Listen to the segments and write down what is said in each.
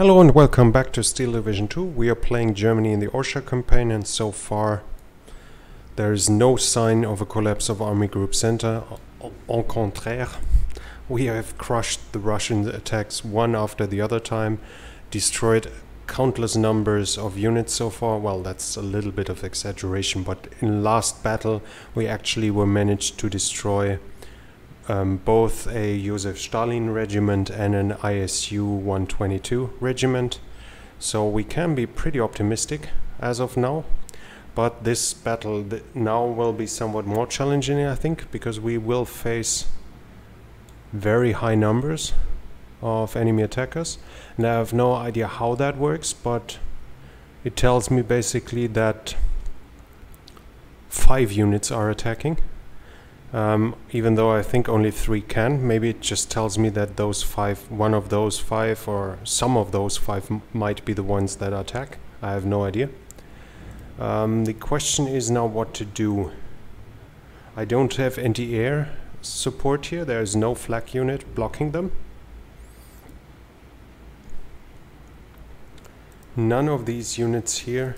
Hello and welcome back to Steel Division 2. We are playing Germany in the Orsha campaign and so far there is no sign of a collapse of Army Group Center. Au contraire, we have crushed the Russian attacks one after the other time, destroyed countless numbers of units so far. Well, that's a little bit of exaggeration, but in last battle we actually were managed to destroy um, both a Josef Stalin regiment and an ISU 122 regiment. So we can be pretty optimistic as of now. But this battle th now will be somewhat more challenging, I think, because we will face very high numbers of enemy attackers. And I have no idea how that works, but it tells me basically that five units are attacking um, even though I think only three can, maybe it just tells me that those five, one of those five or some of those five might be the ones that attack. I have no idea. Um, the question is now what to do. I don't have anti-air support here. There is no flak unit blocking them. None of these units here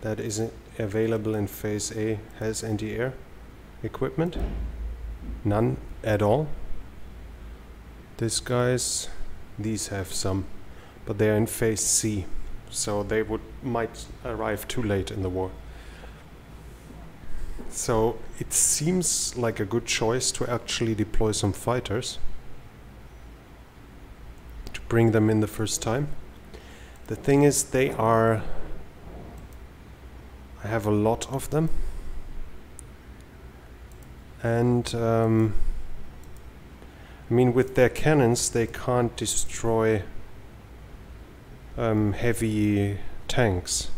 that is available in phase A has anti-air equipment. None at all. This guys, these have some, but they're in phase C, so they would might arrive too late in the war. So it seems like a good choice to actually deploy some fighters to bring them in the first time. The thing is they are I have a lot of them and um, I mean with their cannons they can't destroy um, heavy tanks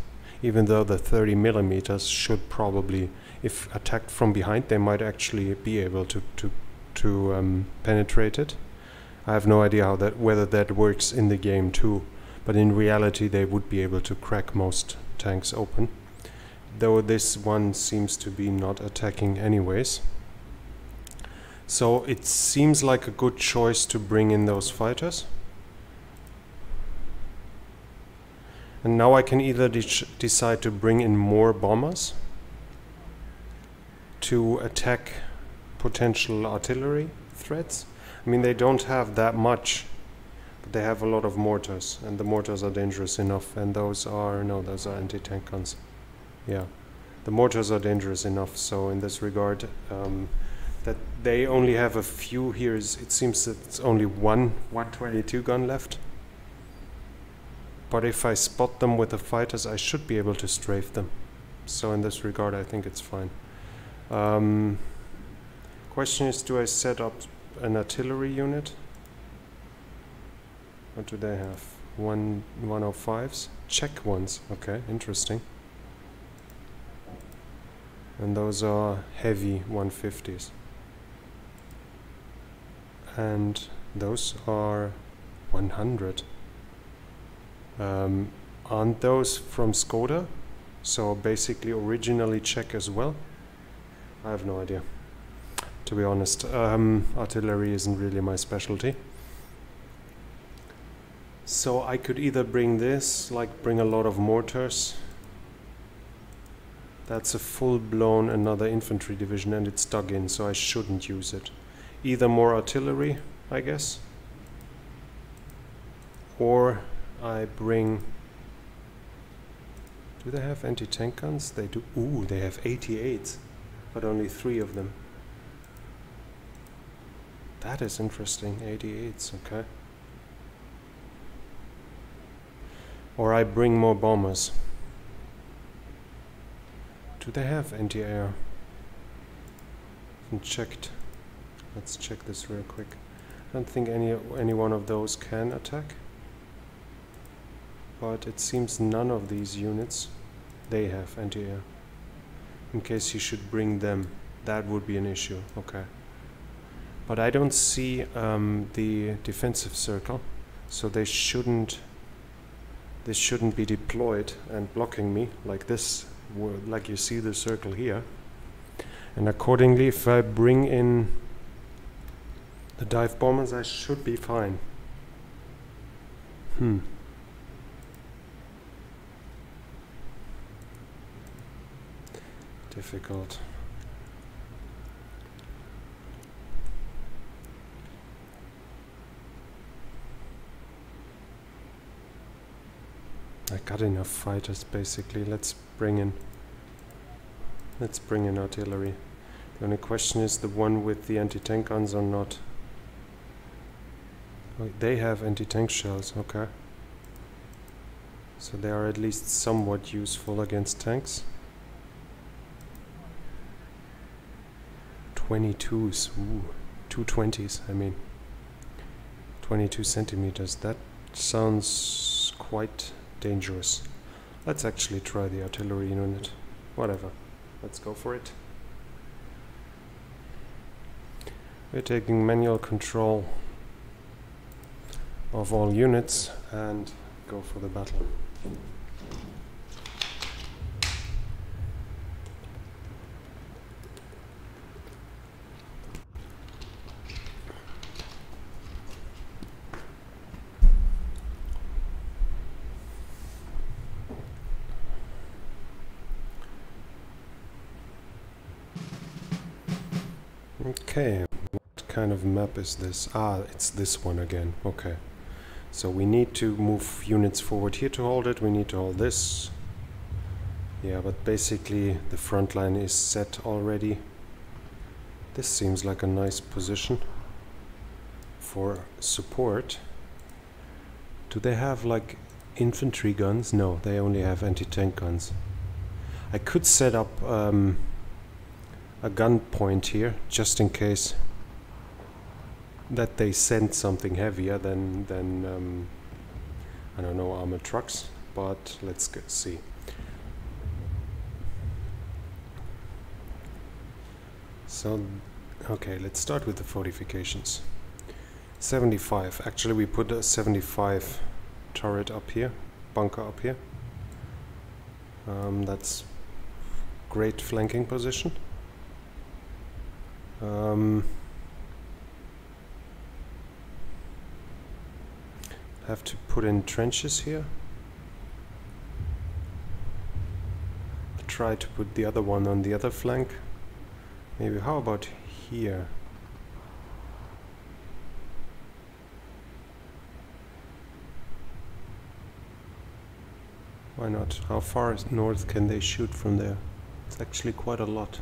even though the 30 millimeters should probably if attacked from behind they might actually be able to to to um, penetrate it. I have no idea how that whether that works in the game too but in reality they would be able to crack most tanks open though this one seems to be not attacking anyways so it seems like a good choice to bring in those fighters. And now I can either de decide to bring in more bombers to attack potential artillery threats. I mean, they don't have that much, but they have a lot of mortars, and the mortars are dangerous enough, and those are, no, those are anti-tank guns. Yeah, the mortars are dangerous enough, so in this regard, um, that they only have a few here. It seems that it's only one 122 gun left. But if I spot them with the fighters, I should be able to strafe them. So in this regard, I think it's fine. Um, question is, do I set up an artillery unit? What do they have? One 105s? Czech ones. Okay, interesting. And those are heavy 150s and those are 100. Um, aren't those from Skoda? So basically originally Czech as well? I have no idea. To be honest, um, artillery isn't really my specialty. So I could either bring this, like bring a lot of mortars. That's a full-blown another infantry division and it's dug in, so I shouldn't use it either more artillery, I guess, or I bring... Do they have anti-tank guns? They do. Ooh, they have 88s, but only three of them. That is interesting, 88s, okay. Or I bring more bombers. Do they have anti-air? checked. Let's check this real quick. I don't think any, any one of those can attack. But it seems none of these units, they have anti-air. In case you should bring them, that would be an issue. Okay. But I don't see um, the defensive circle, so they shouldn't this shouldn't be deployed and blocking me like this, like you see the circle here. And accordingly, if I bring in the dive bombers, I should be fine. Hmm. Difficult. I got enough fighters basically. Let's bring in let's bring in artillery. The only question is the one with the anti-tank guns or not. They have anti-tank shells, okay. So they are at least somewhat useful against tanks. 22s, ooh, 220s, I mean. 22 centimeters, that sounds quite dangerous. Let's actually try the artillery unit. Whatever. Let's go for it. We're taking manual control of all units and go for the battle. Okay, what kind of map is this? Ah, it's this one again. Okay. So we need to move units forward here to hold it. We need to hold this. Yeah, but basically the front line is set already. This seems like a nice position for support. Do they have like infantry guns? No, they only have anti-tank guns. I could set up um, a gun point here, just in case that they sent something heavier than, than um, I don't know, armored trucks, but let's see. So, okay, let's start with the fortifications. 75, actually we put a 75 turret up here, bunker up here. Um, that's great flanking position. Um, have to put in trenches here. Try to put the other one on the other flank. Maybe, how about here? Why not? How far north can they shoot from there? It's actually quite a lot.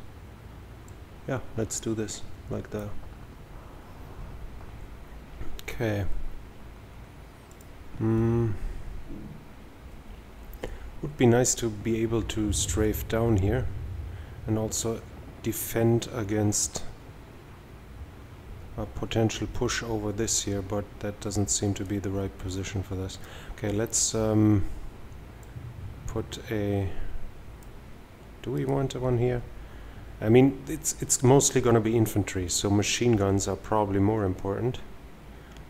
Yeah, let's do this like that. Okay. Mm. Would be nice to be able to strafe down here and also defend against a potential push over this here, but that doesn't seem to be the right position for this. Okay, let's um, put a... Do we want one here? I mean, it's, it's mostly going to be infantry, so machine guns are probably more important.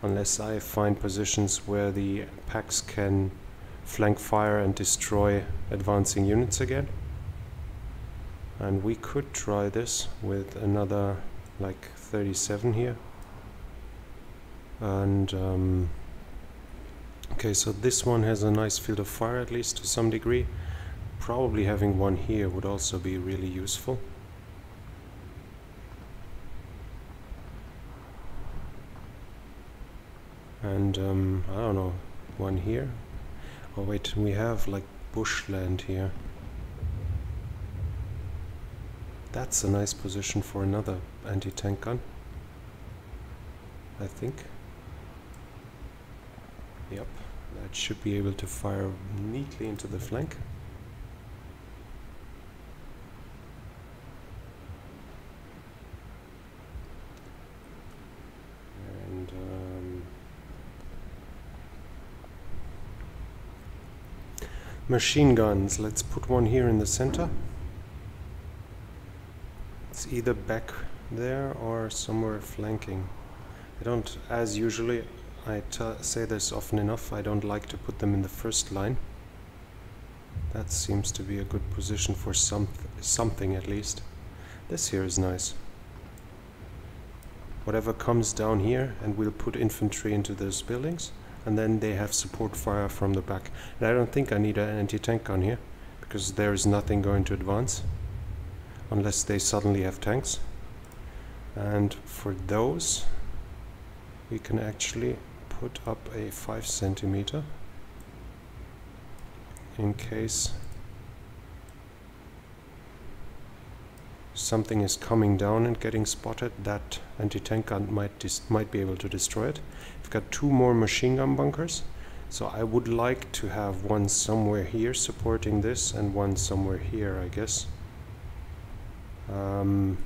Unless I find positions where the packs can flank fire and destroy advancing units again. And we could try this with another like 37 here. And um, okay, so this one has a nice field of fire at least to some degree. Probably having one here would also be really useful. And um, I don't know one here? Oh wait we have like bushland here. That's a nice position for another anti-tank gun. I think. Yep that should be able to fire neatly into the flank Machine guns. Let's put one here in the center. It's either back there or somewhere flanking. I don't, as usually, I say this often enough, I don't like to put them in the first line. That seems to be a good position for some something at least. This here is nice. Whatever comes down here and we'll put infantry into those buildings. And then they have support fire from the back. And I don't think I need an anti-tank gun here, because there is nothing going to advance, unless they suddenly have tanks. And for those, we can actually put up a 5 centimeter in case something is coming down and getting spotted, that anti-tank gun might might be able to destroy it. I've got two more machine gun bunkers, so I would like to have one somewhere here supporting this and one somewhere here, I guess. Um,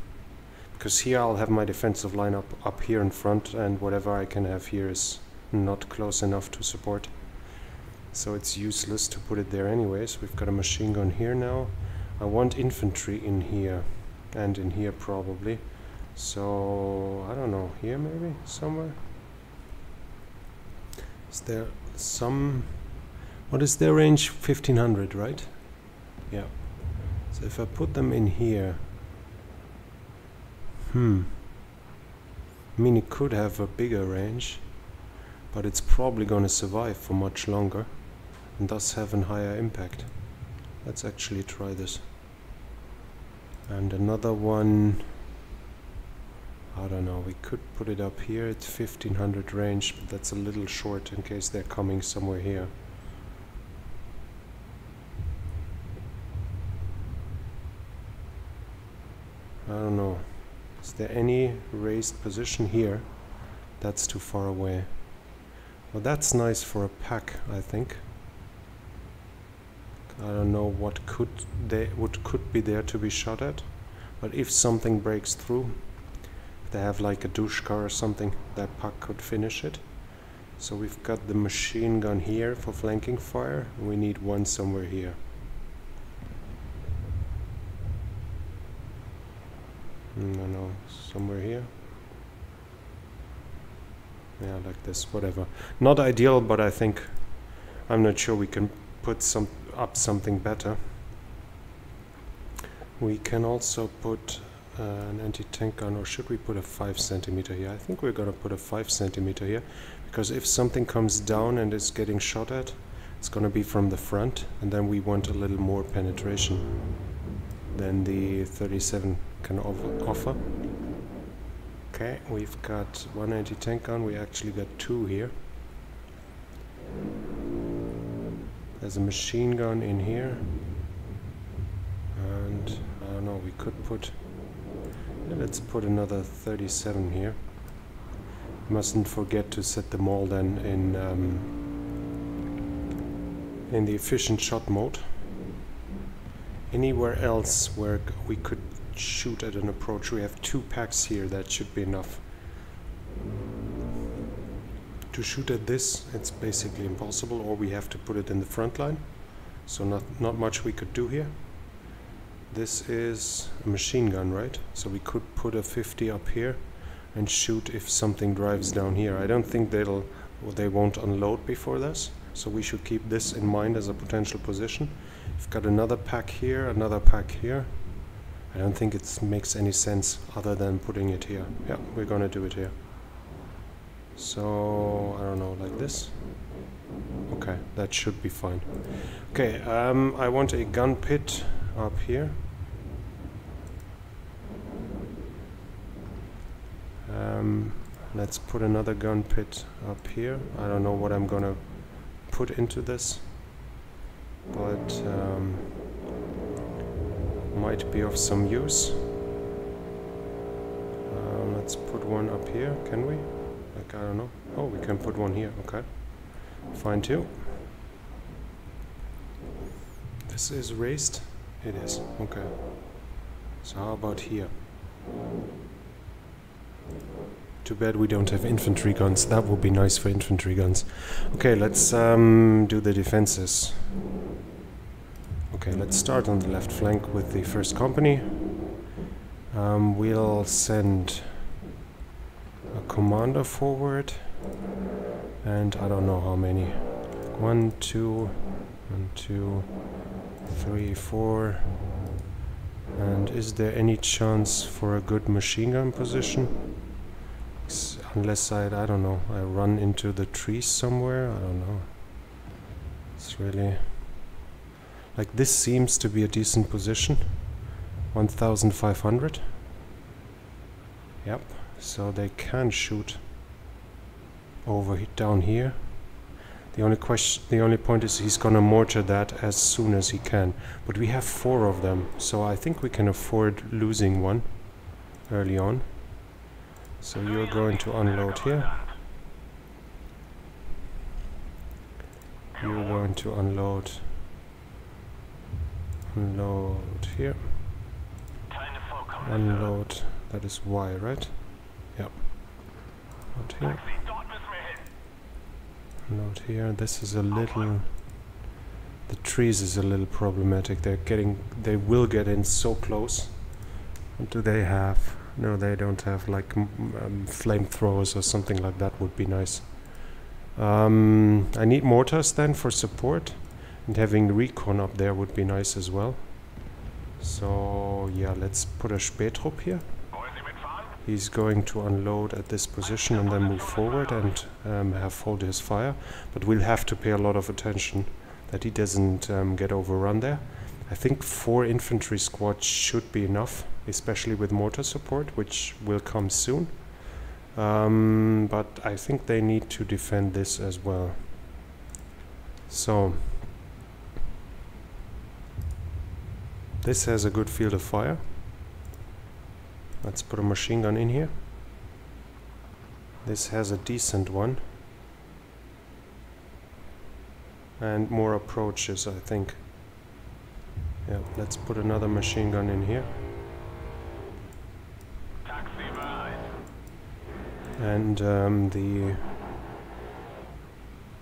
because here I'll have my defensive line up, up here in front and whatever I can have here is not close enough to support. So it's useless to put it there anyways. We've got a machine gun here now. I want infantry in here and in here probably. So, I don't know, here maybe, somewhere? Is there some... What is their range? 1500, right? Yeah. So if I put them in here... Hmm. I mean, it could have a bigger range, but it's probably going to survive for much longer and thus have a higher impact. Let's actually try this and another one I don't know we could put it up here. It's 1500 range but that's a little short in case they're coming somewhere here. I don't know. Is there any raised position here? That's too far away. Well that's nice for a pack I think I don't know what could they what could be there to be shot at but if something breaks through they have like a Dushka or something that puck could finish it. So we've got the machine gun here for flanking fire. We need one somewhere here. No no somewhere here. Yeah like this whatever. Not ideal but I think I'm not sure we can put some up something better. We can also put uh, an anti-tank gun, or should we put a 5 centimeter here? I think we're going to put a 5 centimeter here, because if something comes down and is getting shot at, it's going to be from the front, and then we want a little more penetration than the 37 can offer. Okay, we've got one anti-tank gun, we actually got two here. There's a machine gun in here. And I don't know, we could put... let's put another 37 here. Mustn't forget to set them all then in, um, in the efficient shot mode. Anywhere else where we could shoot at an approach, we have two packs here, that should be enough to shoot at this it's basically impossible or we have to put it in the front line. So not not much we could do here. This is a machine gun right? So we could put a 50 up here and shoot if something drives down here. I don't think they'll they won't unload before this. So we should keep this in mind as a potential position. We've got another pack here another pack here I don't think it makes any sense other than putting it here. Yeah we're gonna do it here so, I don't know, like this? Okay, that should be fine. Okay, um, I want a gun pit up here. Um, let's put another gun pit up here. I don't know what I'm gonna put into this, but um, might be of some use. Uh, let's put one up here, can we? Like, I don't know. Oh, we can put one here. Okay. Fine too. This is raised? It is. Okay. So how about here? Too bad we don't have infantry guns. That would be nice for infantry guns. Okay, let's um, do the defenses. Okay, let's start on the left flank with the first company. Um, we'll send a commander forward and I don't know how many. One, two, one, two, three, four. And is there any chance for a good machine gun position? Unless I, I don't know, I run into the trees somewhere, I don't know. It's really... Like this seems to be a decent position. 1500. Yep, so they can shoot over down here. The only question, the only point is he's gonna mortar that as soon as he can. But we have four of them, so I think we can afford losing one early on. So you're going to unload here. You're going to unload unload here. Unload that is Y, right? Unload here. Unload here. This is a little the trees is a little problematic. They're getting they will get in so close. What do they have? No, they don't have like um, flamethrowers or something like that would be nice. Um, I need mortars then for support and having recon up there would be nice as well. So yeah, let's put a Spähtrupp here. He's going to unload at this position and then move forward and um, have hold his fire. But we'll have to pay a lot of attention that he doesn't um, get overrun there. I think four infantry squads should be enough, especially with mortar support, which will come soon. Um, but I think they need to defend this as well. So, this has a good field of fire. Let's put a machine gun in here. This has a decent one. And more approaches, I think. Yeah, let's put another machine gun in here. And um, the...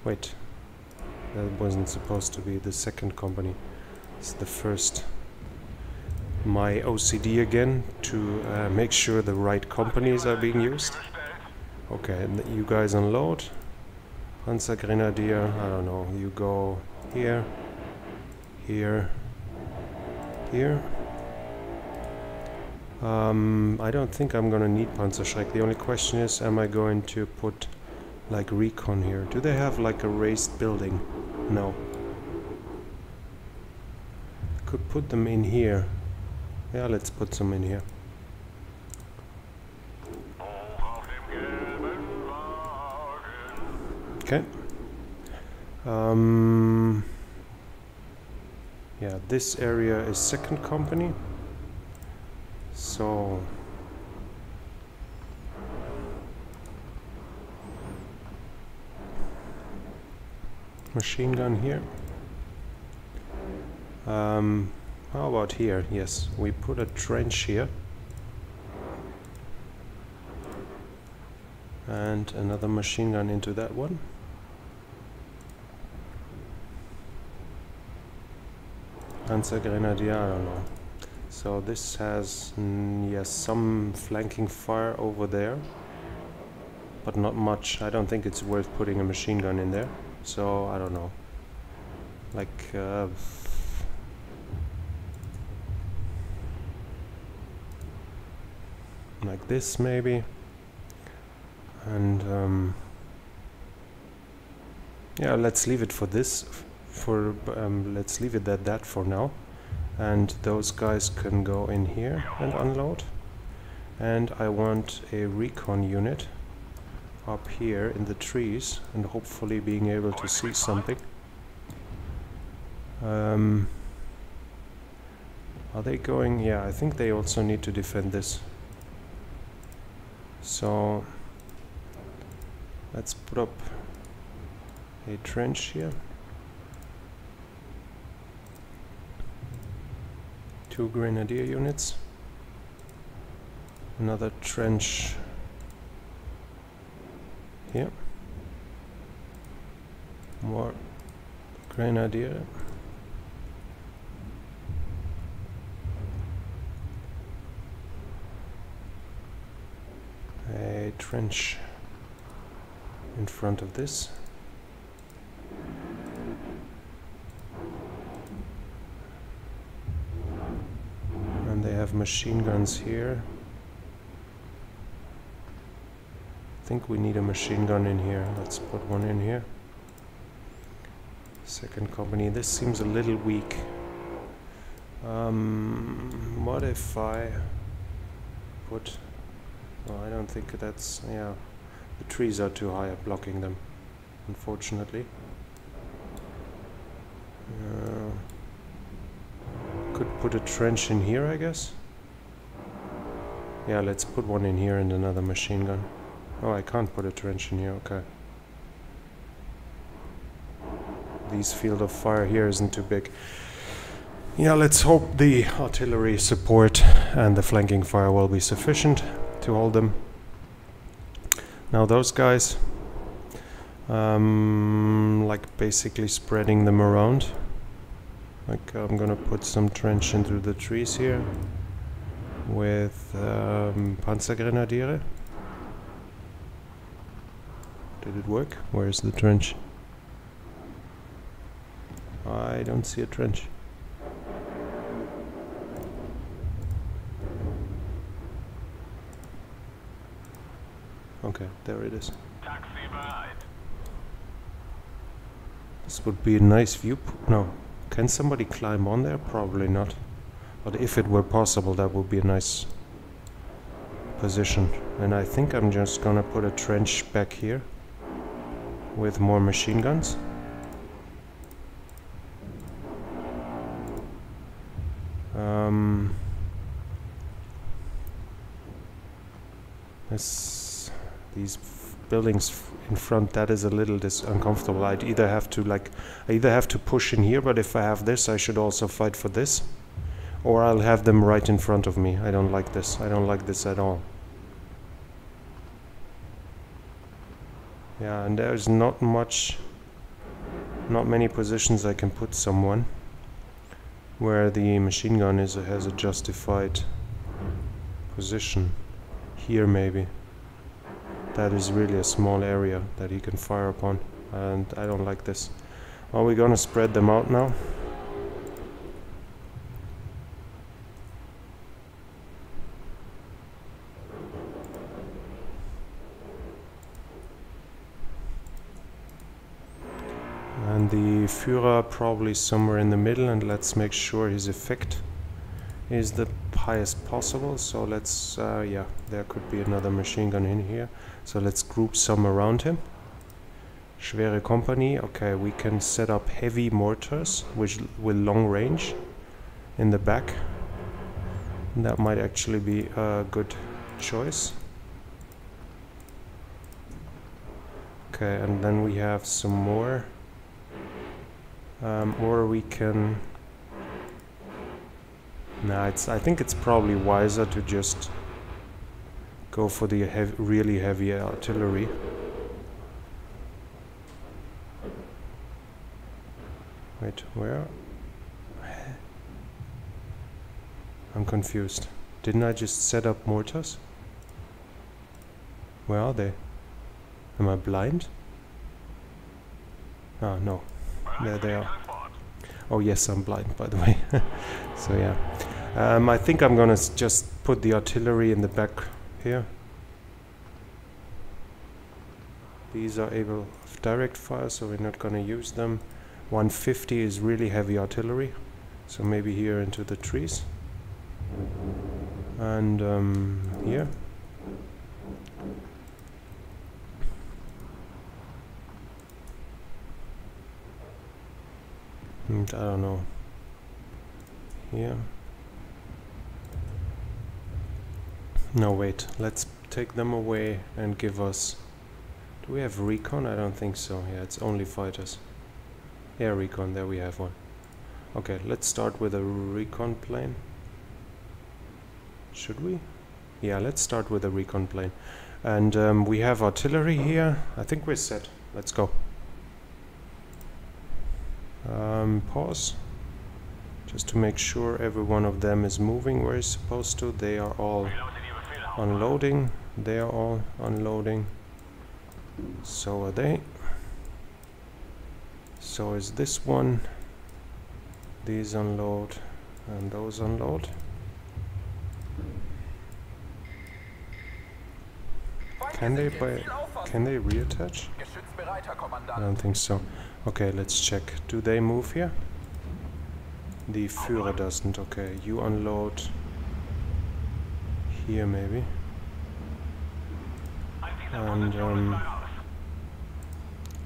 Wait. That wasn't supposed to be the second company. It's the first. My OCD again to uh, make sure the right companies are being used. Okay, you guys unload. Panzer Grenadier, I don't know, you go here, here, here. Um, I don't think I'm gonna need Panzerschreck. The only question is, am I going to put like recon here? Do they have like a raised building? No. Could put them in here. Yeah, let's put some in here. Okay. Um, yeah, this area is second company. So machine gun here. Um, how about here? Yes, we put a trench here. And another machine gun into that one. Panzer Grenadier, I don't know. So this has, mm, yes, some flanking fire over there, but not much. I don't think it's worth putting a machine gun in there. So I don't know. Like, uh, like this maybe, and um, yeah, let's leave it for this for um, let's leave it at that for now. And those guys can go in here and unload. And I want a recon unit up here in the trees and hopefully being able to see something. Um, are they going? Yeah I think they also need to defend this so let's put up a trench here. Two grenadier units. Another trench here. More grenadier a trench in front of this And they have machine guns here. I think we need a machine gun in here. Let's put one in here. Second company. This seems a little weak. Um, what if I put... I don't think that's... Yeah, the trees are too high blocking them, unfortunately. Uh, could put a trench in here, I guess. Yeah, let's put one in here and another machine gun. Oh, I can't put a trench in here, okay. This field of fire here isn't too big. Yeah, let's hope the artillery support and the flanking fire will be sufficient to hold them. Now those guys, um, like basically spreading them around. Like I'm gonna put some trench into the trees here with um, Panzergrenadiere. Did it work? Where's the trench? I don't see a trench. Okay, there it is. This would be a nice view. No. Can somebody climb on there? Probably not. But if it were possible, that would be a nice position. And I think I'm just gonna put a trench back here with more machine guns. Um, this, these buildings in front, that is a little dis uncomfortable. I'd either have to like, I either have to push in here, but if I have this, I should also fight for this. Or I'll have them right in front of me. I don't like this. I don't like this at all. Yeah, and there's not much, not many positions I can put someone where the machine gun is has a justified position. Here maybe. That is really a small area that he can fire upon and I don't like this. Are we gonna spread them out now? And the Führer probably somewhere in the middle and let's make sure his effect is the highest possible. So let's, uh, yeah, there could be another machine gun in here. So let's group some around him. Schwere Company, okay, we can set up heavy mortars which with long range in the back. That might actually be a good choice. Okay, and then we have some more um, or we can nah it's I think it's probably wiser to just go for the hev really heavy artillery. Wait where? I'm confused. Didn't I just set up mortars? Where are they? Am I blind? Ah no. There they are. Oh yes, I'm blind, by the way. so yeah. Um, I think I'm gonna just put the artillery in the back here. These are able of direct fire, so we're not gonna use them. 150 is really heavy artillery, so maybe here into the trees. And um, here. And I don't know. Here. No, wait. Let's take them away and give us... Do we have recon? I don't think so. Yeah, it's only fighters. Yeah, recon. There we have one. Okay, let's start with a recon plane. Should we? Yeah, let's start with a recon plane. And um, we have artillery here. I think we're set. Let's go. Um, pause. Just to make sure every one of them is moving where it's supposed to. They are all unloading. They are all unloading. So are they. So is this one. These unload and those unload. Can they by can they reattach? I don't think so. Okay, let's check. Do they move here? The Führer doesn't. Okay, you unload here maybe. And um,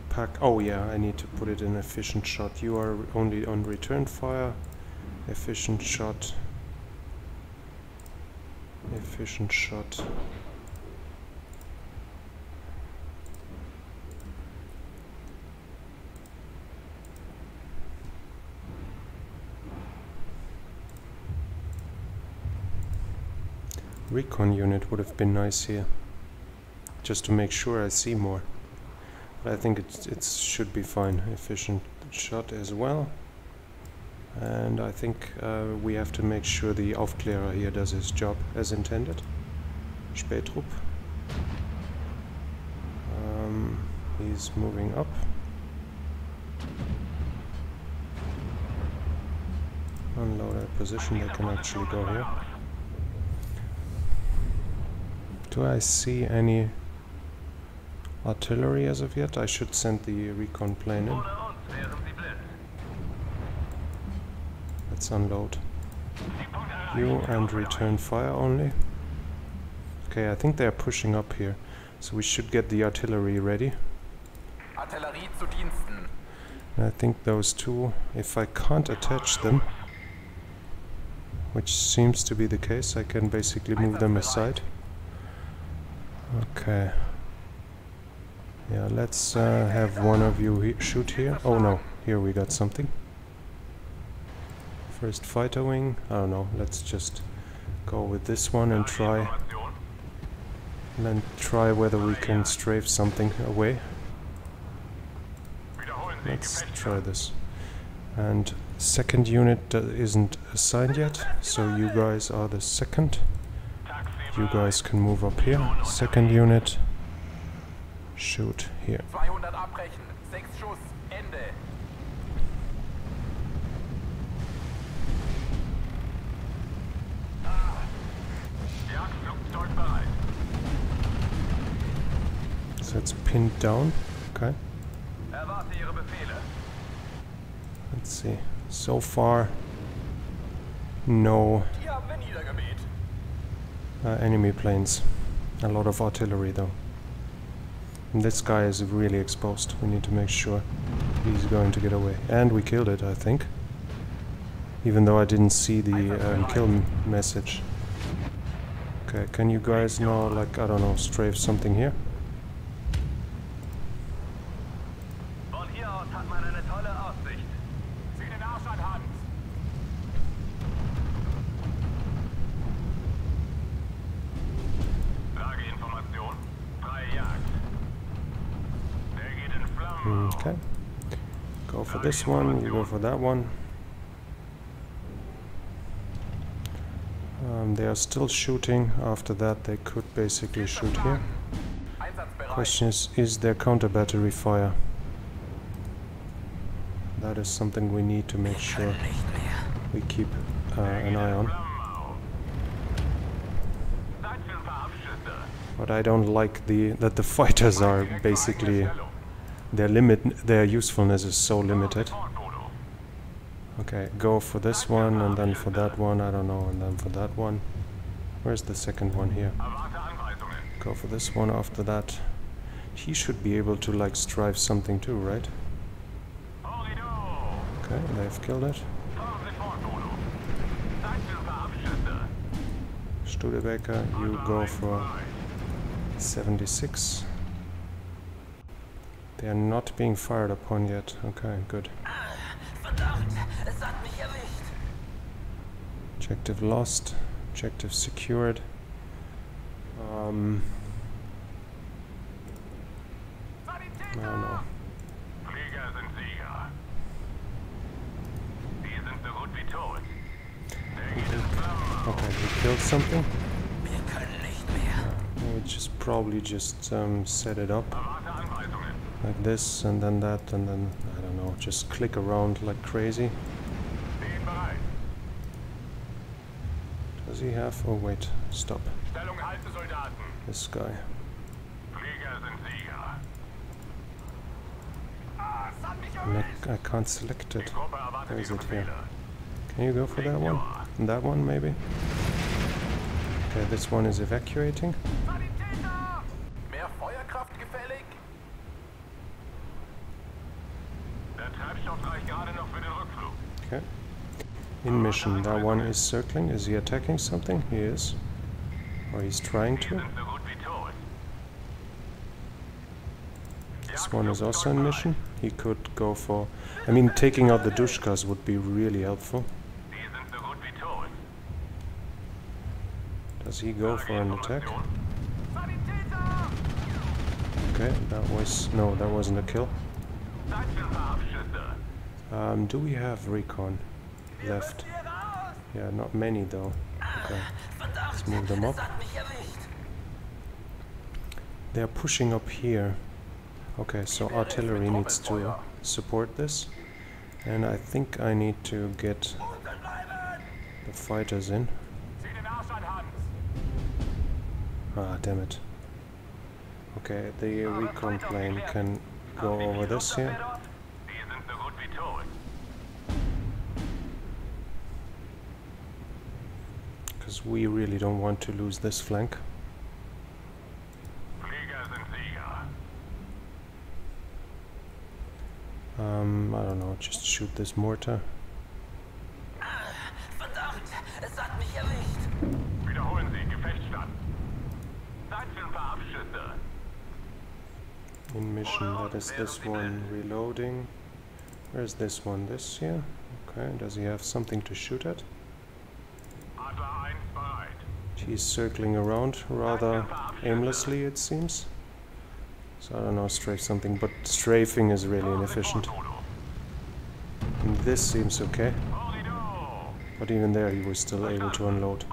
pack. Oh yeah, I need to put it in efficient shot. You are only on return fire. Efficient shot. Efficient shot. Recon unit would have been nice here. Just to make sure I see more. But I think it, it should be fine. Efficient shot as well. And I think uh, we have to make sure the Aufklärer here does his job as intended. Spähtrupp. Um, he's moving up. Unload that position, they can actually go here. Do I see any artillery as of yet? I should send the recon plane in. Let's unload. You and return fire only. Okay, I think they are pushing up here. So we should get the artillery ready. Artillerie zu Diensten. And I think those two, if I can't attach them, which seems to be the case, I can basically move them aside. Okay. Yeah, let's uh, have one of you he shoot here. Oh no, here we got something. First fighter wing. I don't know, let's just go with this one and try and then try whether we can strafe something away. Let's try this. And second unit uh, isn't assigned yet, so you guys are the second. You guys can move up here. Second unit, shoot here. 200 abbrechen. Sechs Schuss. Ende. So it's pinned down. Okay, Erwarte Ihre Befehle. let's see. So far, no uh, enemy planes. A lot of artillery though. And this guy is really exposed. We need to make sure he's going to get away. And we killed it, I think. Even though I didn't see the um, kill message. Okay, can you guys now, like, I don't know, strafe something here? This one, you go for that one. Um, they are still shooting. After that, they could basically shoot here. Question is, is there counter battery fire? That is something we need to make sure we keep uh, an eye on. Flammen auf. Zeit für ein paar Abschüsse. But I don't like the that the fighters are basically their limit, their usefulness is so limited. Okay, go for this one and then for that one, I don't know, and then for that one. Where's the second one here? Go for this one after that. He should be able to like strive something too, right? Okay, they've killed it. Studebaker, you go for 76. They are not being fired upon yet. Okay, good. Verdammt, es hat mich erwischt. Objective lost. Objective secured. Um, I don't know. Flieger sind Sieger. Die sind so gut wie tot. Der geht in Flammen auf. Okay, we killed something. We just probably just um, set it up like this and then that and then I don't know just click around like crazy. Does he have oh wait stop. This guy. I, can't select it. Where is it here? Can you go for that one? That one maybe? Okay this one is evacuating. Okay. In mission, that one is circling. Is he attacking something? He is. Or he's trying to. This one is also in mission. He could go for... I mean, taking out the Dushkas would be really helpful. Does he go for an attack? Okay, that was... No, that wasn't a kill. Um, do we have recon left? Yeah, not many though. Okay. Verdammt! move them up. They're pushing up here. Okay, so artillery needs to support this. And I think I need to get the fighters in. Ah, damn it. Okay, the recon plane can go over this here. Because we really don't want to lose this flank. Flieger sind Sieger. Um, I don't know, just shoot this mortar. Verdammt! Es hat mich erwischt! Wiederholen Sie, Gefechtsstand. Zeit für ein paar Abschüsse. In mission, that is this one reloading. Where's this one? This here? Okay, does he have something to shoot at? Adler 1 bereit. He's circling around rather aimlessly, it seems. So I don't know, strafe something, but strafing is really inefficient. And this seems okay, but even there he was still able to unload.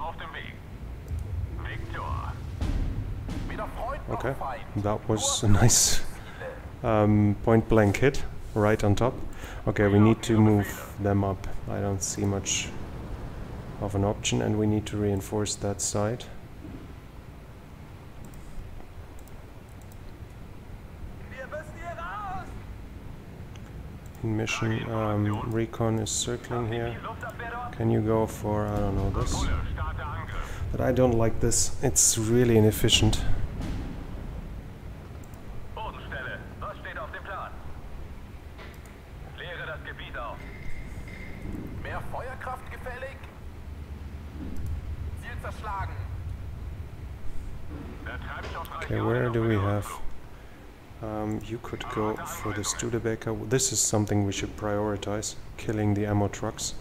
Okay, that was a nice um, point blank hit right on top. Okay, we need to move them up. I don't see much of an option, and we need to reinforce that side. In mission, um, recon is circling here. Can you go for, I don't know, this? But I don't like this. It's really inefficient. Have? Um, you could go for the Studebaker. This is something we should prioritize. Killing the ammo trucks.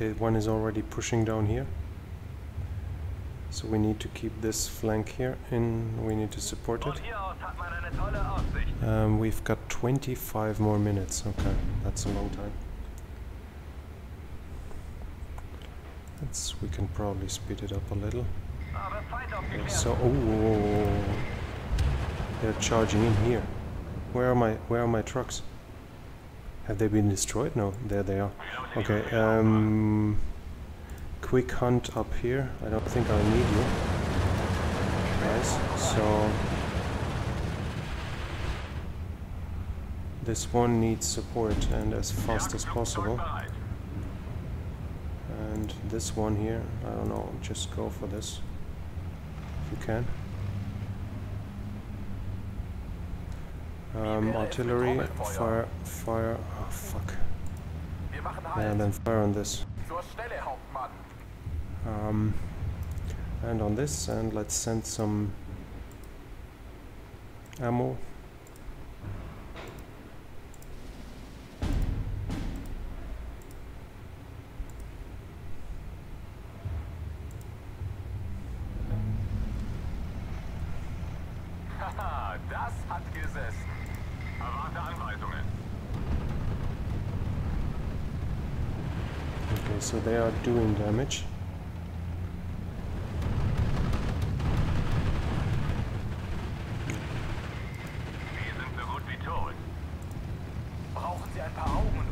Okay, one is already pushing down here. So we need to keep this flank here in. We need to support it. hier aus hat man eine tolle Aussicht. Um, we've got 25 more minutes. Okay, that's a long time. Let's, we can probably speed it up a little. Okay, so, oh, they're charging in here. Where are my Where are my trucks? Have they been destroyed? No, there they are. Okay, um, quick hunt up here. I don't think I need you, guys. So this one needs support and as fast as possible. And this one here, I don't know, just go for this if you can. Um, artillery, fire, fire, oh fuck. Wir machen Yeah, Halt! then fire on this. Zur Stelle, Hauptmann! Um, and on this, and let's send some ammo.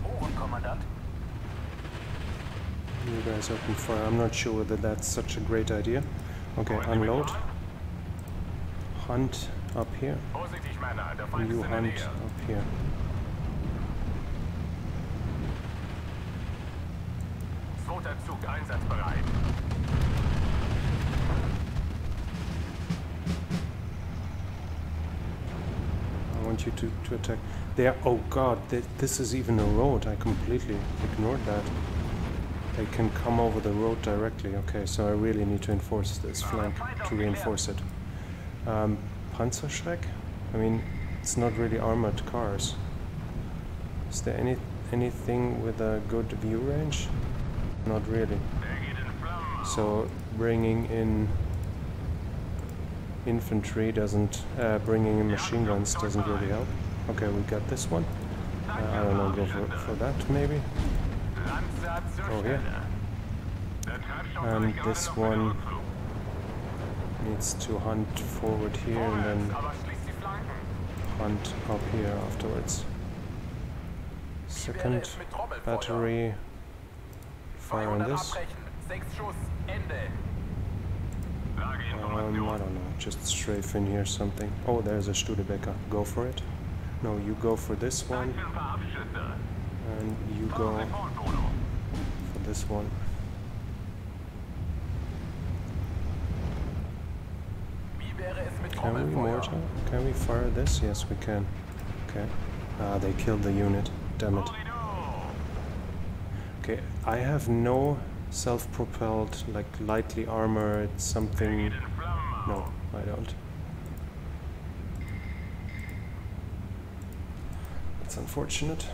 Ohren, Kommandant? You guys open fire. I'm not sure whether that's such a great idea. Okay, unload. Hunt up here. You hunt up here. Einsatzbereit. I want you to, to attack. There. Oh god, th this is even a road. I completely ignored that. They can come over the road directly. Okay, so I really need to enforce this flank to reinforce it. Um, Panzerschreck? I mean, it's not really armored cars. Is there any anything with a good view range? Not really. So bringing in infantry doesn't, uh, bringing in machine guns doesn't really help. Okay, we got this one. Uh, I don't know, go for, for that maybe. Oh, Treibstoff And this one- Needs to hunt forward here and then hunt up here afterwards. Second battery, fire on this. Um, I don't know, just strafe in here something. Oh, there's a Studebaker. Go for it. No, you go for this one, and you go for this one. Can we mortar? Can we fire this? Yes, we can. Okay. Ah, they killed the unit. Damn it. Okay, I have no self-propelled, like lightly armored something. geht in Flammen. No, I don't. That's unfortunate.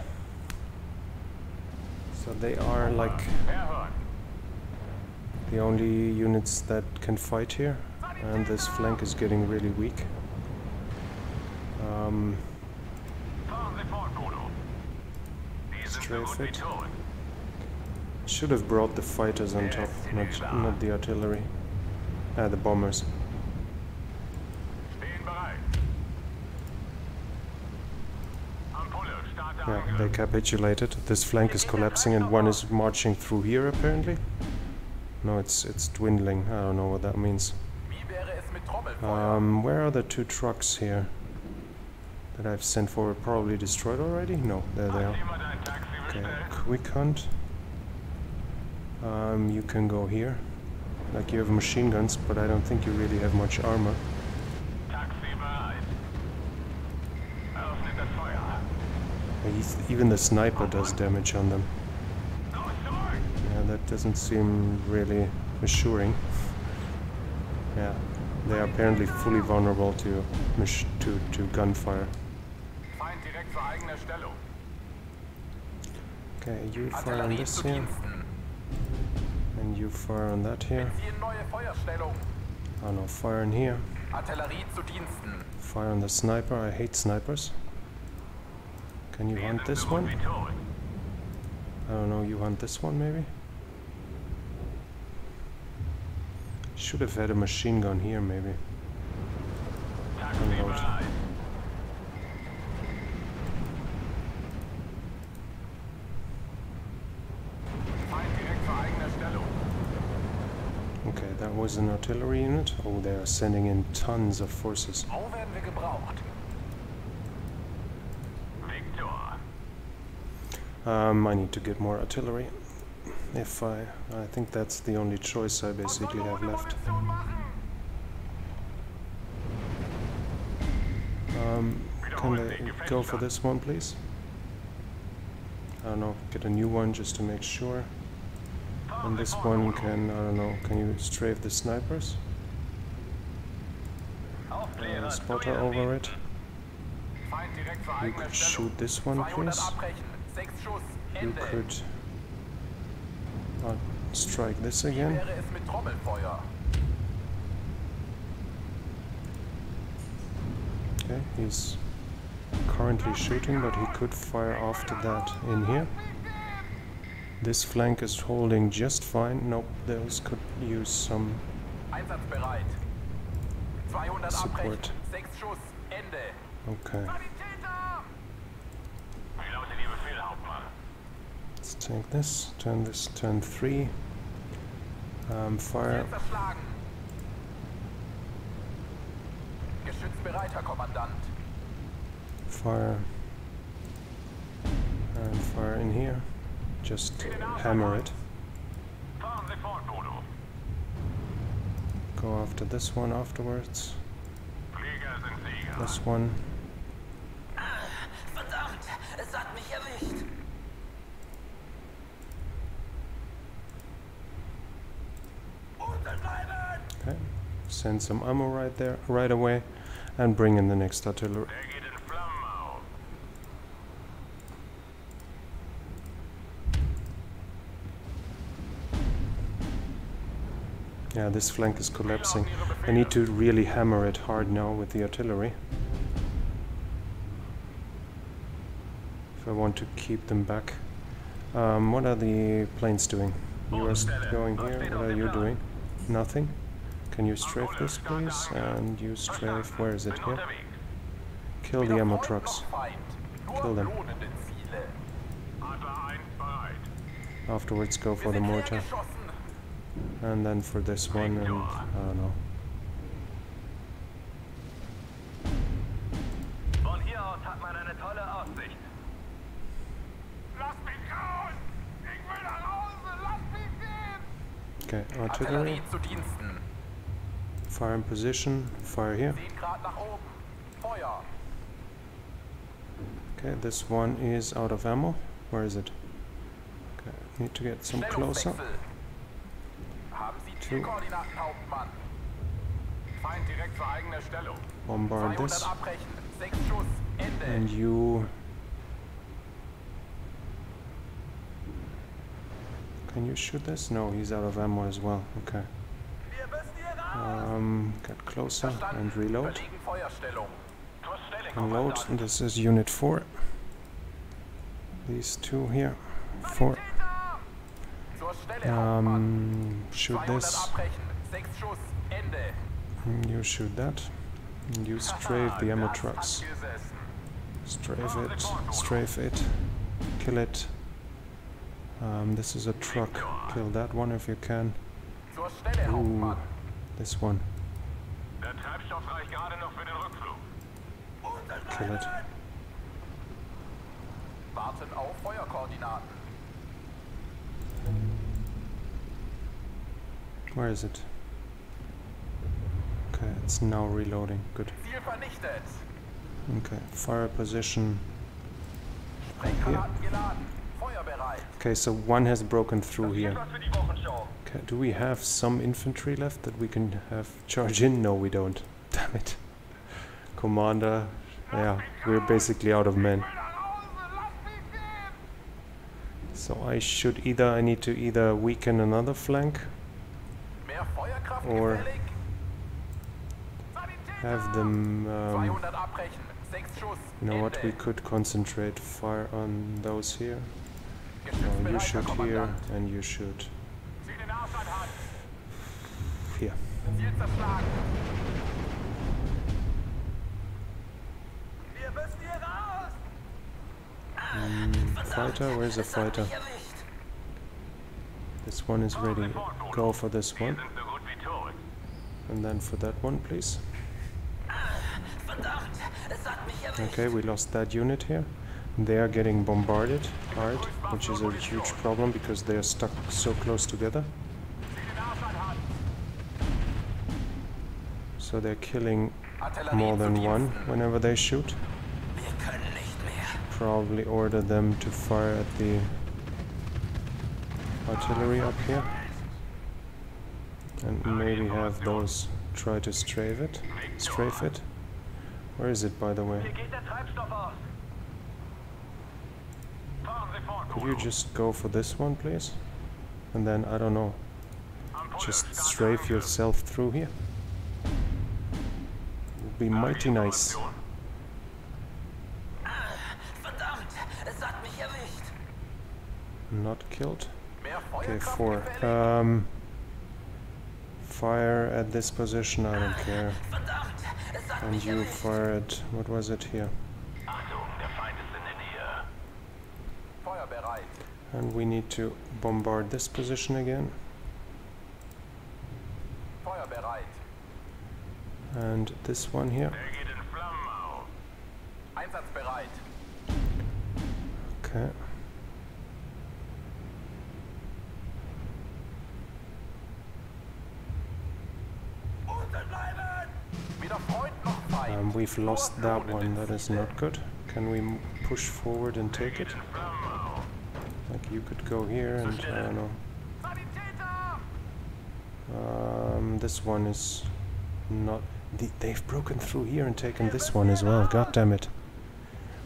So they are like the only units that can fight here, and this flank is getting really weak. Um, Fahren Sie fort, Bruno. Die sind so Strafe it. Should have brought the fighters on top, not not the artillery, uh, the bombers. Yeah, they capitulated. This flank is collapsing, and one is marching through here apparently. No, it's it's dwindling. I don't know what that means. Um, where are the two trucks here that I've sent forward? Probably destroyed already? No, there they are. Okay, quick hunt. Um, you can go here. Like you have machine guns, but I don't think you really have much armor. Taxi bereit. Eröffnet das Feuer. He's- Even the sniper does damage on them. Yeah, that doesn't seem really assuring. Yeah, they are apparently fully vulnerable to to to gunfire. Feind direkt vor eigener Stellung. Okay, you fire on this here. You fire on that here. Oh no, fire in here. Fire on the sniper. I hate snipers. Can you hunt this one? I don't know. You hunt this one maybe? Should have had a machine gun here maybe. Okay, that was an artillery unit. Oh, they are sending in tons of forces. Wo werden wir gebraucht? Um, I need to get more artillery. If I, I think that's the only choice I basically have left. Um, can I go for this one, please? I don't know. Get a new one just to make sure. And this one can, I don't know. Can you strafe the snipers? Uh, spotter over it. You could shoot this one, please. You could uh, strike this again. Okay, he's currently shooting, but he could fire after that in here. This flank is holding just fine. Nope, those could use some Support. abbrechen. Sechs Schuss. Ende. Okay, Sanitäter! Wie lautet Ihr Befehl, Hauptmann? let's take this. Turn this. Turn three. Um, fire. Ziel zerschlagen. Geschützbereit, Herr Kommandant. Fire. And fire in here. Just hammer it. Fahren Sie fort, Bodo. Go after this one afterwards. Flieger sind Sieger. This one. Verdammt, es hat mich erwischt. Unten bleiben! Okay. Send some ammo right there, right away, and bring in the next artillery. Yeah, this flank is collapsing. I need to really hammer it hard now with the artillery. If I want to keep them back. Um, what are the planes doing? You are going here. What are you doing? Nothing? Can you strafe this, please? And you strafe. Where is it? Here. Kill the ammo trucks. Kill them. lohnende Ziele. Adler 1 bereit. Afterwards, go for the mortar. And then for this one, and I don't know. Von hier aus hat man eine tolle Aussicht. Lass mich raus! Ich will nach Hause! Lass mich gehen! Okay, artillery. Artillerie zu Diensten. Fire in position. Fire here. 10 Grad nach oben. Feuer. Okay, this one is out of ammo. Where is it? Okay, need to get some closer bombard this and you. Can you shoot this? No, he's out of ammo as well, okay. Um, get closer and reload. Unload, this is unit 4 these two here, 4 um, shoot this. abbrechen. Sechs Schuss. Ende. Mm, You shoot that. You strafe the ammo trucks. Strafe it, strafe it, kill it. Um, this is a truck. Kill that one if you can. Ooh, this one. Der Treibstoff reicht gerade noch für den Rückflug. Kill it. Warten auf Feuerkoordinaten. Where is it? Okay, it's now reloading. Good. Okay, fire position. Geladen. Okay, so one has broken through here. was für die Wochenschau. Okay, do we have some infantry left that we can have charge in? No, we don't. Damn it. Commander, yeah, we're basically out of men. So I should either, I need to either weaken another flank, Or- have them, um, 200 abbrechen. Sechs Schuss. you know what, we could concentrate fire on those here. Geschützbereit, you shoot here and you shoot here. Mm, fighter, where's the fighter? This one is ready. Go for this one. sind so gut wie tot. And then for that one, please. Okay, we lost that unit here. They are getting bombarded hard, which is a huge problem because they are stuck so close together. So they're killing more than one whenever they shoot. Probably order them to fire at the artillery up here. And maybe have those try to strafe it. Strafe it. Where is it, by the way? Hier geht der Treibstoff aus. Fahren Sie fort, Could you just go for this one, please? And then, I don't know, just strafe yourself through here. Would be mighty nice. Information. Verdammt, es hat mich erwischt. not killed. Okay, four. Um, fire at this position, I don't care. Verdammt! Es hat And you fire at, what was it here? Achtung, der Feind ist in der Nähe. Feuer bereit. And we need to bombard this position again. And this one here. Der geht in Flammen auf. Einsatzbereit. Okay. We've lost that one, that is not good. Can we push forward and take it? Like you could go here and I don't know. Um, this one is not. The, they've broken through here and taken this one as well. God damn it.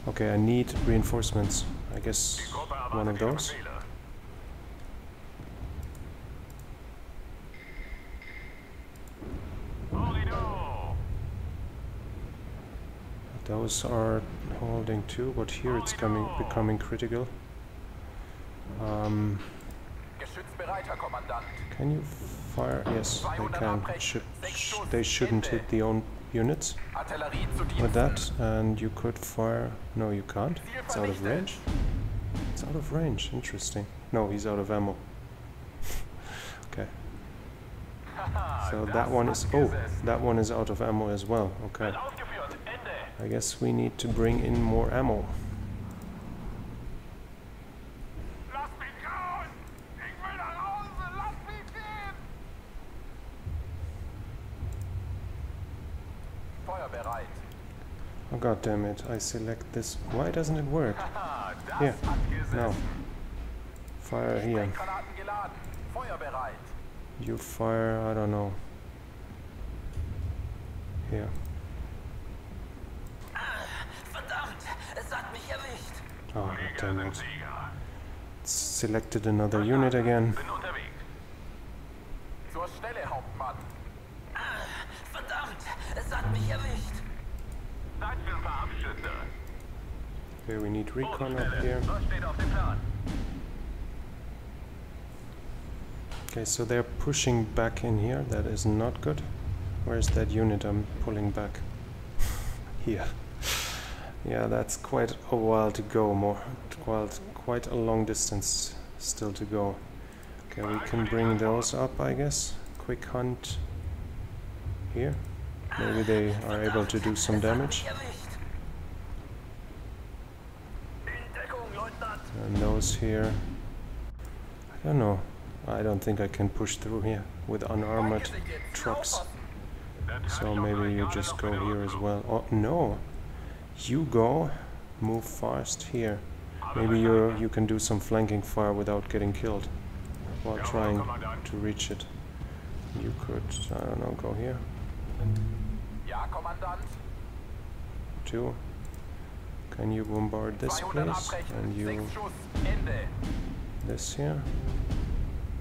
Okay, I need reinforcements. I guess one of those. Befehle. Horrido! Those are holding too, but here it's coming becoming critical. Um, Geschützbereit, Herr Kommandant. can you fire? Yes, they can. Should, sh- they shouldn't hit the own units with that, and you could fire. No, you can't. It's out of range. It's out of range. Interesting. No, he's out of ammo. okay. So that one is. Oh, that one is out of ammo as well. Okay. Wird ausgeführt. Ende. I guess we need to bring in more ammo. Lass mich raus! Ich will nach Hause! Lass mich gehen! Feuer bereit. Oh god damn it, I select this. Why doesn't it work? Das Hier, hat gesessen. now. Fire here. Sprenggranaten geladen. Feuer bereit. You fire, I don't know. Here. Oh damn it. Selected another unit again. Bin unterwegs. Zur Stelle, Hauptmann. Verdammt! Es hat mich erwischt! Zeit für ein paar Abschüsse. Okay, we need recon up here. Was steht auf dem Plan? Okay, so they're pushing back in here. That is not good. Where's that unit I'm pulling back? here. Yeah, that's quite a while to go. More, quite, quite a long distance still to go. Okay, we can bring those up, I guess. Quick hunt here. Maybe they are able to do some damage. And those here. I don't know. I don't think I can push through here with unarmored trucks. So maybe you just go here as well. Oh no, you go, move fast here. Maybe you you can do some flanking fire without getting killed while trying to reach it. You could I don't know go here too. Can you bombard this place and you Sechs Schuss. Ende. this here?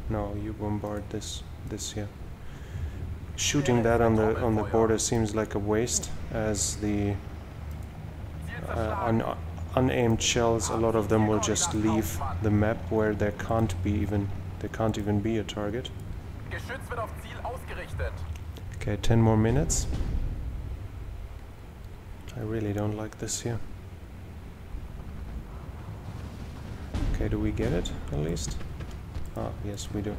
No, you bombard this this here. Shooting that on the on the border seems like a waste, as the uh, un- unaimed shells. A lot of them will just leave the map where there can't be even there can't even be a target. Geschütz wird auf Ziel ausgerichtet. Okay, ten more minutes. I really don't like this here. Okay, do we get it at least? Ah, yes, we do.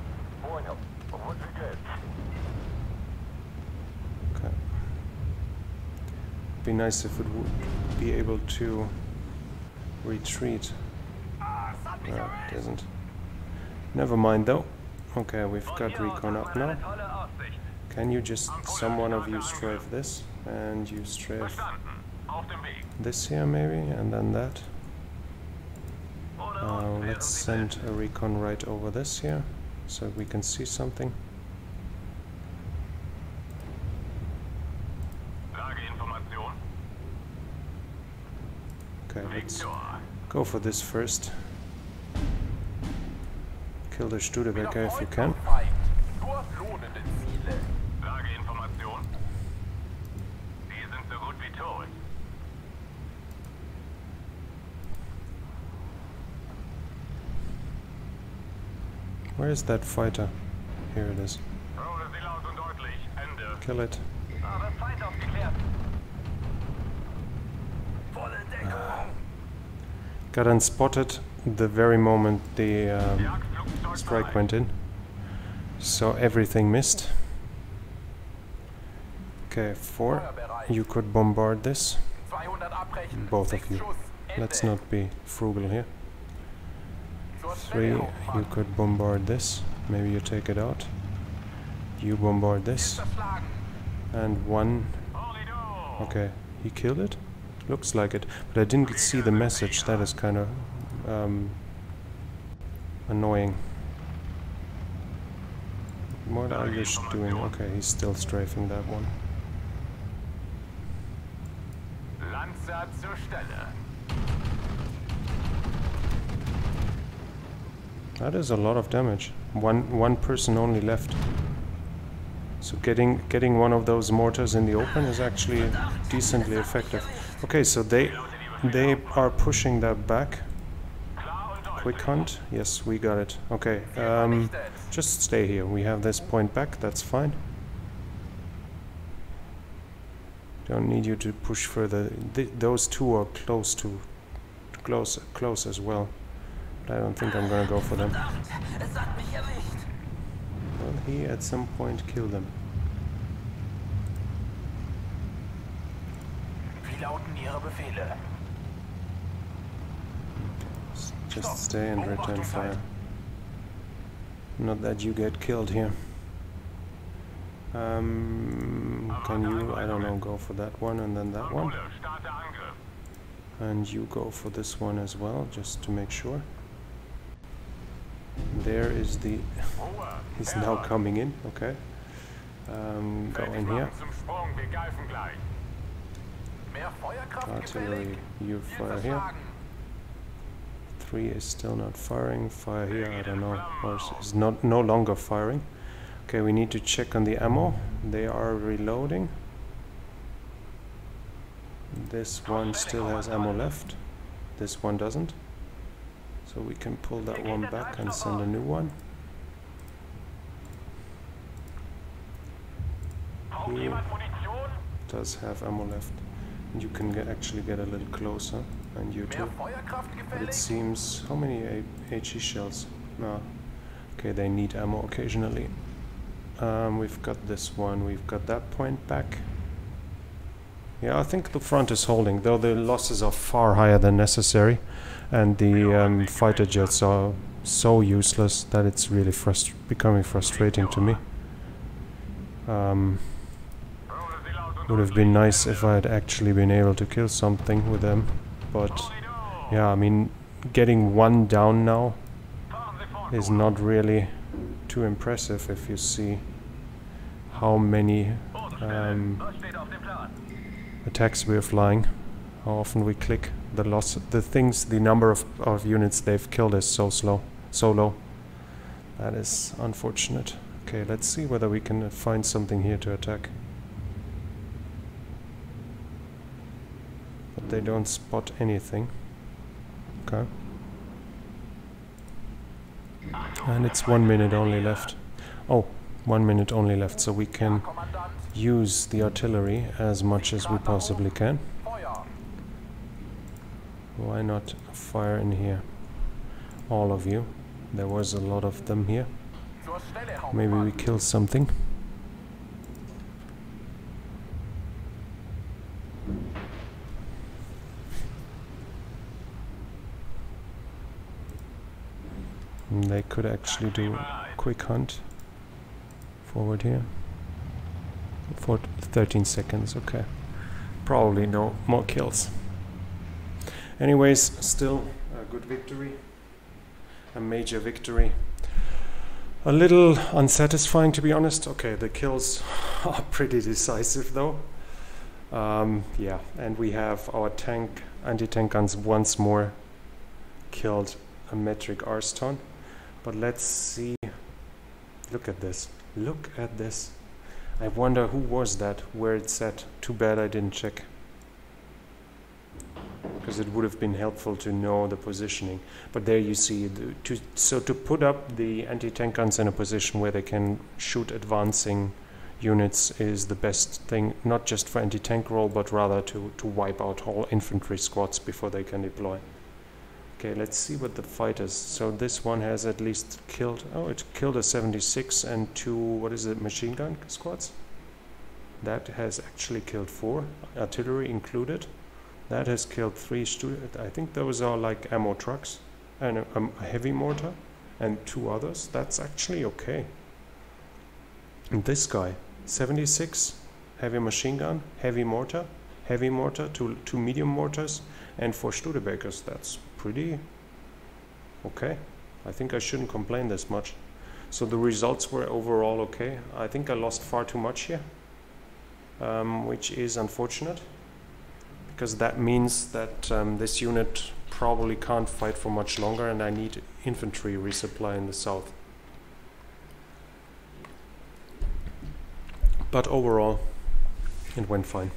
Be nice if it would be able to retreat. Es hat mich No, it doesn't. Never mind though. Okay, we've got recon up now. eine tolle Aussicht. Can you just, some one of you strafe this, and you strafe Verstanden. Auf dem Weg. this here maybe, and then that. Uh, let's send a recon right over this here, so we can see something. Okay, let's go for this first. Kill the Studebaker if you can. noch Feind. Nur lohnende Ziele. Lageinformation. Die sind so gut wie tot. Where is that fighter? Here it is. Höre Sie laut und deutlich. Ende. Kill it. Got unspotted the very moment the um, strike went in. So everything missed. Okay, four. You could bombard this. Both of you. Let's not be frugal here. Three, you could bombard this. Maybe you take it out. You bombard this. And one. Okay, he killed it? Looks like it. But I didn't see the message. That is kind of um, annoying. What are you doing? Okay, he's still strafing that one. Landser zur Stelle. That is a lot of damage. One one person only left. So getting getting one of those mortars in the open is actually decently effective. Okay, so they they are pushing that back. Quick hunt. Yes, we got it. Okay. Um, just stay here. We have this point back. That's fine. Don't need you to push further. Th- those two are close to close close as well. But I don't think I'm gonna go for them. He at some point kill them? Wie lauten Ihre Befehle? Just stay and return fire. Not that you get killed here. Um, can you, I don't know, go for that one and then that one? Bulle, starte Angriff. And you go for this one as well, just to make sure. There is the. He's now coming in, okay. Um, go in here. Artillery, you fire here. Three is still not firing. Fire here, I don't know. Or is- not no longer firing. Okay, we need to check on the ammo. They are reloading. This one still has ammo left. This one doesn't. So we can pull that one back and send a new one. Munition? does have ammo left. You can get, actually get a little closer. And you too. But it seems how many HE shells? No. Okay, they need ammo occasionally. Um, we've got this one. We've got that point back. Yeah, I think the front is holding, though the losses are far higher than necessary, and the um, fighter jets are so useless that it's really frust- becoming frustrating to me. Um, would have been nice if I had actually been able to kill something with them, but yeah, I mean, getting one down now is not really too impressive if you see how many um, attacks we're flying, how often we click. The loss, the things, the number of, of units they've killed is so slow, so low. That is unfortunate. Okay, let's see whether we can find something here to attack. They don't spot anything. Okay. And it's one minute only left. Oh, one minute only left, so we can use the artillery as much as we possibly can. Why not fire in here? All of you. There was a lot of them here. Maybe we kill something. They could actually do a quick hunt. Forward here. For 13 seconds, okay. Probably no more kills. Anyways, still a good victory. A major victory. A little unsatisfying, to be honest. Okay, the kills are pretty decisive, though. Um, yeah, and we have our tank, anti-tank guns once more killed a metric Arston. But let's see. Look at this. Look at this. I wonder who was that, where it's at. Too bad I didn't check. because it would have been helpful to know the positioning. But there you see, the, to, so to put up the anti-tank guns in a position where they can shoot advancing units is the best thing, not just for anti-tank role, but rather to, to wipe out whole infantry squads before they can deploy. Okay, let's see what the fight is. So this one has at least killed, oh, it killed a 76 and two, what is it, machine gun squads? That has actually killed four, artillery included. That has killed three, I think those are like ammo trucks and a, um, a heavy mortar and two others. That's actually okay. And this guy, 76, heavy machine gun, heavy mortar, heavy mortar, two, two medium mortars, and four Studebakers. That's pretty okay. I think I shouldn't complain this much. So the results were overall okay. I think I lost far too much here, um, which is unfortunate because that means that um, this unit probably can't fight for much longer and I need infantry resupply in the south. But overall, it went fine.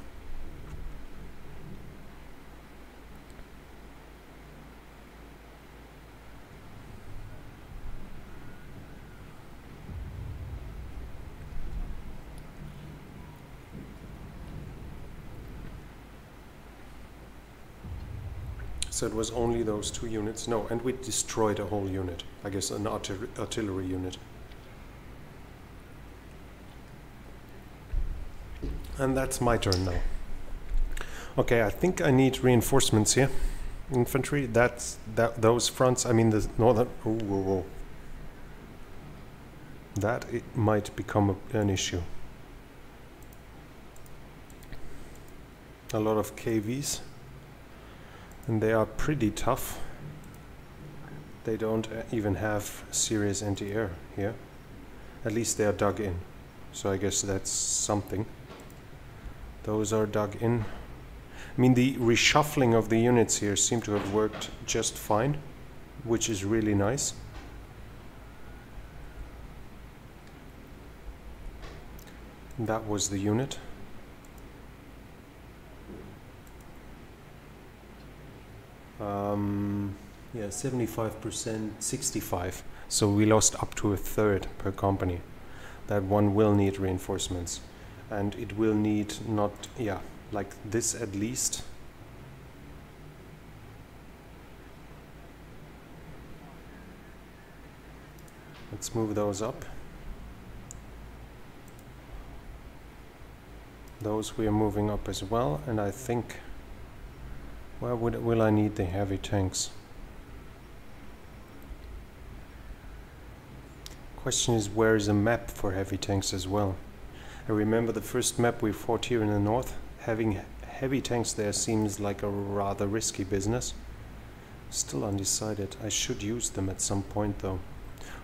So it was only those two units. No, and we destroyed a whole unit. I guess an artil artillery unit. And that's my turn now. Okay, I think I need reinforcements here. Infantry. That's that. Those fronts. I mean the northern. Oh, whoa, whoa. That it might become a, an issue. A lot of KVs and they are pretty tough. They don't uh, even have serious anti-air here. At least they are dug in. So I guess that's something. Those are dug in. I mean, the reshuffling of the units here seem to have worked just fine, which is really nice. That was the unit. Um, yeah, 75%, 65. So we lost up to a third per company. That one will need reinforcements. And it will need not, yeah, like this at least. Let's move those up. Those we are moving up as well, and I think where would, will I need the heavy tanks? Question is where is a map for heavy tanks as well? I remember the first map we fought here in the north. Having heavy tanks there seems like a rather risky business. Still undecided. I should use them at some point though.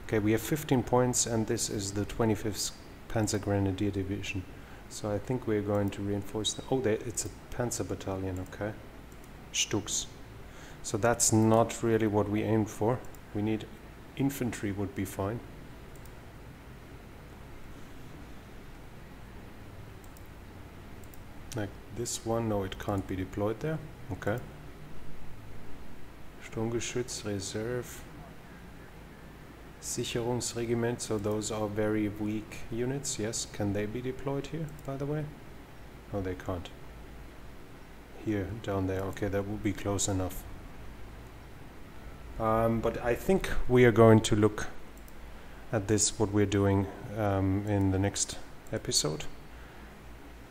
Okay, we have 15 points and this is the 25th Panzer Grenadier Division. So I think we're going to reinforce them. Oh, it's a Panzer Battalion, okay. StuGs. So that's not really what we aimed for. We need infantry would be fine. Like this one, no, it can't be deployed there. Okay. Sturmgeschütz, Reserve, Sicherungsregiment, so those are very weak units. Yes, can they be deployed here, by the way? No, they can't. Here, down there. Okay, that would be close enough. Um, but I think we are going to look at this, what we're doing um, in the next episode.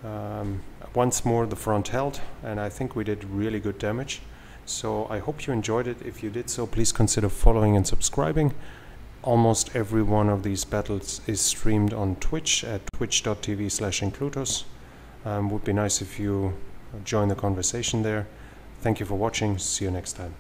Um, once more, the front held, and I think we did really good damage. So I hope you enjoyed it. If you did so, please consider following and subscribing. Almost every one of these battles is streamed on Twitch at twitch.tv slash inclutus. Um, would be nice if you join the conversation there. Thank you for watching. See you next time.